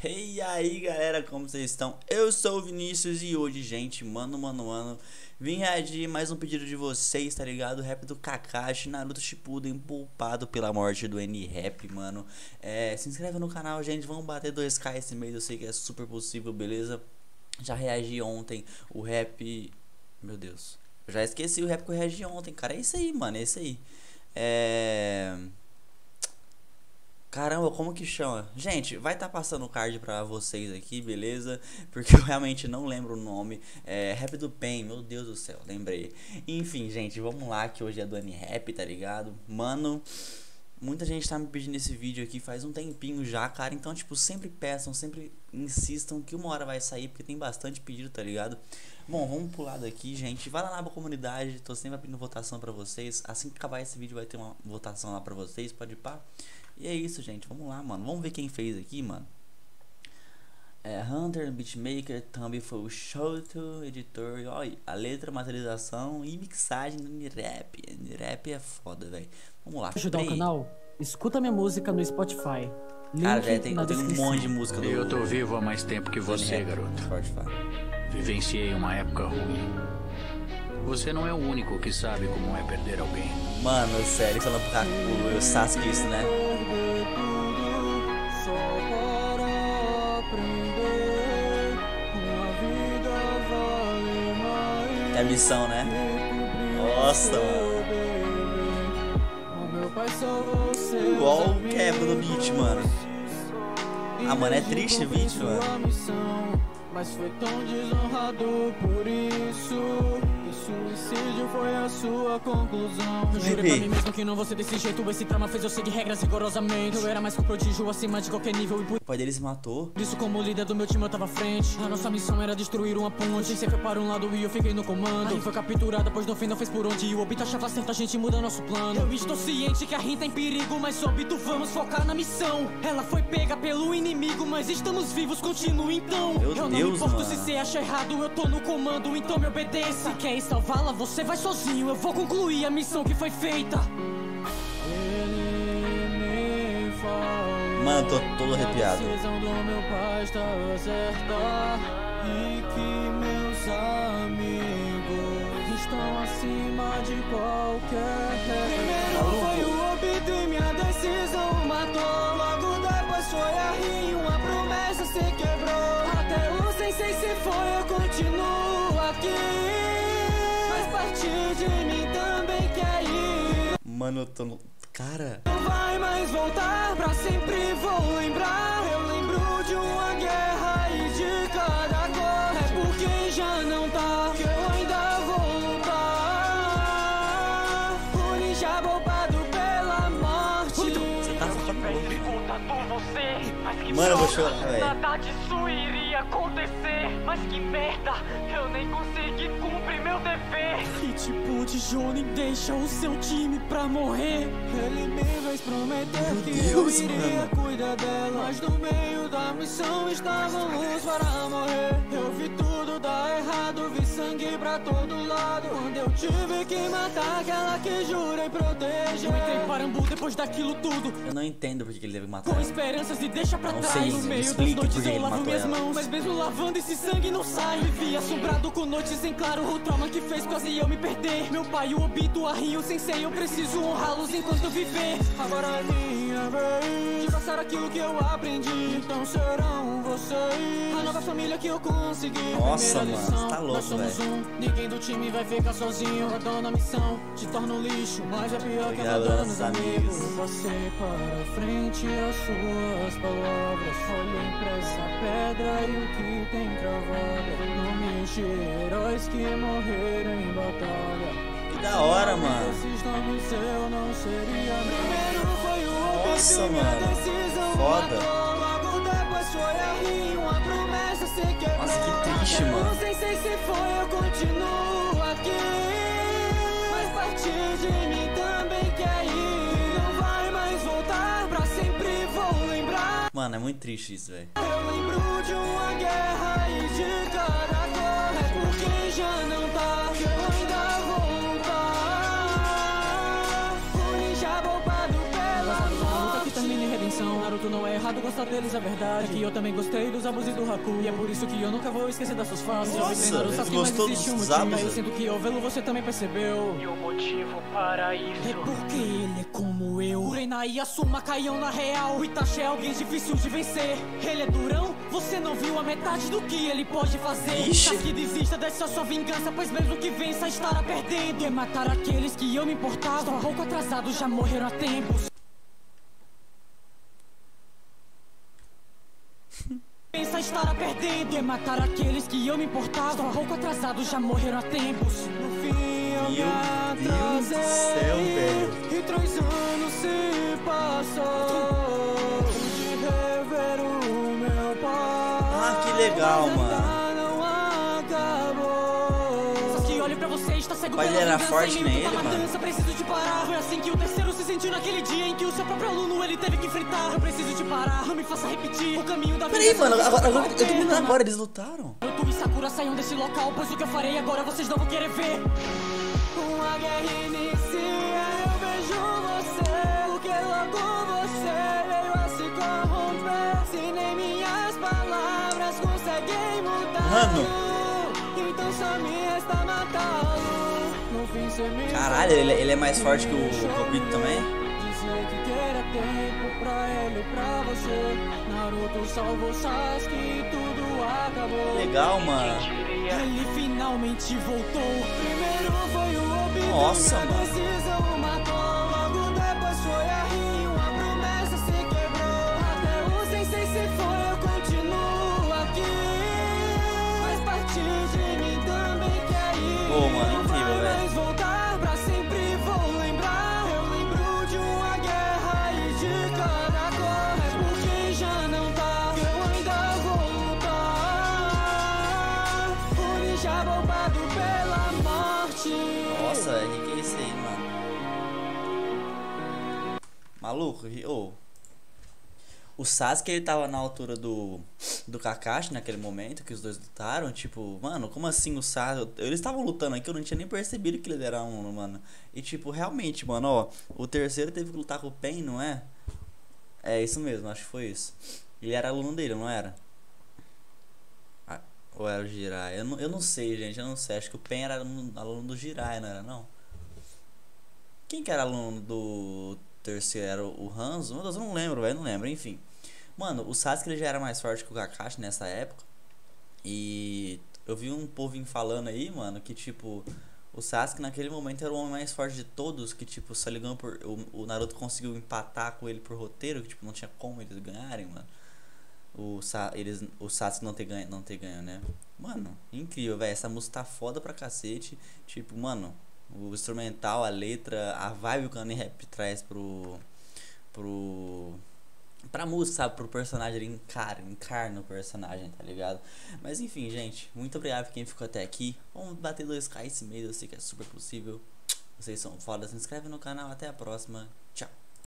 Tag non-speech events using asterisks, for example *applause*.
*laughs* E aí galera, como vocês estão? Eu sou o Vinícius e hoje, gente, mano, mano, mano Vim reagir mais um pedido de vocês, tá ligado? Rap do Kakashi, Naruto Shippuden, poupado pela morte do N-Rap, mano é, Se inscreve no canal, gente, vamos bater 2k esse mês, eu sei que é super possível, beleza? Já reagi ontem, o rap... Meu Deus, eu já esqueci o rap que eu reagi ontem, cara, é isso aí, mano, é isso aí É... Caramba, como que chama? Gente, vai estar tá passando o card pra vocês aqui, beleza? Porque eu realmente não lembro o nome. É Rap do Pen, meu Deus do céu, lembrei. Enfim, gente, vamos lá, que hoje é do Rap, tá ligado? Mano, muita gente tá me pedindo esse vídeo aqui faz um tempinho já, cara. Então, tipo, sempre peçam, sempre insistam que uma hora vai sair, porque tem bastante pedido, tá ligado? Bom, vamos pular daqui, gente. Vai lá na comunidade, tô sempre abrindo votação pra vocês. Assim que acabar esse vídeo vai ter uma votação lá pra vocês, pode ir pá. E é isso, gente. Vamos lá, mano. Vamos ver quem fez aqui, mano. É, Hunter, Beatmaker, também foi o Shoto, editor, olha, a letra, materialização e mixagem do Nirap. Nirap é foda, velho. Vamos lá. Ajudar o canal? Escuta minha música no Spotify. Link Cara, já tem, eu tenho um monte de música do Eu tô vivo há mais tempo que você, garoto. Spotify. Vivenciei uma época ruim. Você não é o único que sabe como é perder alguém. Mano, sério, falando pro Kaku, o Sasuke isso, né? É a missão, né? Nossa, mano. Igual o quebra no beat, mano. Ah, mano, é triste o beat, mano. Mas foi tão desonrado por isso suicídio foi a sua conclusão. Eu jurei pra mim mesmo que não vou ser desse jeito. Esse trama fez eu seguir regras rigorosamente. Eu era mais que um prodígio acima de qualquer nível. E o pai dele se matou. Por isso, como líder do meu time, eu tava à frente. A nossa missão era destruir uma ponte. Você foi para um lado e eu fiquei no comando. Aí foi capturada, pois no fim não fez por onde. E o Obito achava certo a gente muda nosso plano. Eu estou ciente que a Rin tá em perigo, mas Obito, vamos focar na missão. Ela foi pega pelo inimigo, mas estamos vivos, continua então. Meu eu não Deus, me importo mano. se você acha errado, eu tô no comando, então me obedeça. Quer salvá-la, você vai sozinho. Eu vou concluir a missão que foi feita. Mano, tô todo arrepiado. do meu pai está certa e que meus amigos estão acima de qualquer. Primeiro foi o obito e minha decisão matou. Logo depois foi a rim, uma promessa se quebrou. Até o sensei se foi, eu continuo parte de mim também quer ir. Mano, eu tô no. Cara. Não vai mais voltar, pra sempre vou lembrar. Eu lembro de uma guerra Mano, eu vou chorar, velho. Nada disso iria acontecer. Mas que merda, eu nem consegui cumprir meu dever. Que tipo de Johnny deixa o seu time pra morrer? Ele prometer meu que Deus, eu iria mano. cuidar dela. Mas no meio da missão estávamos para morrer. Eu vi tudo dar errado, vi sangue pra todo lado. Quando eu tive que matar aquela que jurei proteger. Eu entrei parambu depois daquilo tudo. Eu não entendo porque ele deve matar. Com esperanças e deixa pra não trás. no meio das noites eu lavo minhas ela. mãos. Mas mesmo lavando esse sangue não sai. Vi assombrado com noites em claro. O trauma que fez quase eu me perder. Meu pai, o Obito, a Rio, Sensei. Eu preciso honrá-los enquanto viver. Agora é minha vez de passar aquilo que eu aprendi. Então serão vocês a nova família que eu consegui. Nossa, Primeira mano, lição, tá louco, nós somos véio. um. Ninguém do time vai ficar sozinho. A missão, te torna um lixo. Mas é pior Obrigado, que abandonar os amigos. Você para frente as suas palavras. Olhem pra essa pedra e o que tem cravada. Não me enche heróis que morreram em batalha. Da hora, mano. Nossa, mano. Foda. Nossa, que triste, mano. Não sei se foi, eu continuo aqui. Mas partir de mim também quer ir. Não vai mais voltar, pra sempre vou lembrar. Mano, é muito triste isso, velho. Eu lembro de uma guerra e de cada cor. É porque já não não é errado gostar deles, é verdade. É que eu também gostei dos Abus e do Haku. E é por isso que eu nunca vou esquecer das suas faces. Nossa, eu ele gostou dos um Abus? Eu sinto que ao vê-lo você também percebeu. E o motivo para isso é porque ele é como eu. Urena e Asuma caiam na real. O Itachi é alguém difícil de vencer. Ele é durão, você não viu a metade do que ele pode fazer. Ixi. que desista dessa sua vingança, pois mesmo que vença estará perdendo. É matar aqueles que eu me importava. Estou pouco atrasado, já morreram há tempos. Estará perdendo. É matar aqueles que eu me importava. Estou pouco atrasado, já morreram há tempos. No fim eu Meu me Deus do céu, velho. E três anos se passou. De rever o meu pai Ah, que legal, mano. Pela dele era forte que a ele, mano. Preciso te parar Foi assim que o terceiro se sentiu naquele dia Em que o seu próprio aluno ele teve que enfrentar Eu preciso te parar, não me faça repetir O caminho da Peraí, mano, agora, agora eu tô não. agora, eles lutaram. Naruto e Sakura saiam desse local, pois o que eu farei agora vocês não vão querer ver. Uma guerra inicia, eu vejo você, porque logo você veio a se corromper. Se nem minhas palavras conseguem mudar. Mano. Então só me resta matá-lo. Caralho, ele, ele é mais forte que o, o Obito também? Dizer que queira tempo Nossa, é isso aí, mano? Maluco, ô. O Sasuke ele tava na altura do do Kakashi naquele momento que os dois lutaram, tipo, mano, como assim o Sasuke, eles estavam lutando aqui, eu não tinha nem percebido que ele era um, mano. E tipo, realmente, mano, ó, o terceiro teve que lutar com o Pen, não é? É isso mesmo, acho que foi isso. Ele era aluno dele, não era? Ou era o Jirai? Eu não, eu não sei, gente, eu não sei. Acho que o Pen era aluno, do Jirai, não era não? Quem que era aluno do terceiro? Era o Hanzo? Meu Deus, eu não lembro, velho, não lembro, enfim. Mano, o Sasuke ele já era mais forte que o Kakashi nessa época. E eu vi um povinho falando aí, mano, que tipo, o Sasuke naquele momento era o homem mais forte de todos, que tipo, só ligando por. O, o Naruto conseguiu empatar com ele por roteiro, que tipo, não tinha como eles ganharem, mano. O, Sa eles, o Sasuke não ter ganho, não ter ganho, né? Mano, incrível, velho. Essa música tá foda pra cacete. Tipo, mano, o instrumental, a letra, a vibe que o Kanye Rap traz pro. pro. pra música, sabe? Pro personagem, ele encara, encarna o personagem, tá ligado? Mas enfim, gente, muito obrigado por quem ficou até aqui. Vamos bater 2k esse mês, eu sei que é super possível. Vocês são foda. Se inscreve no canal, até a próxima.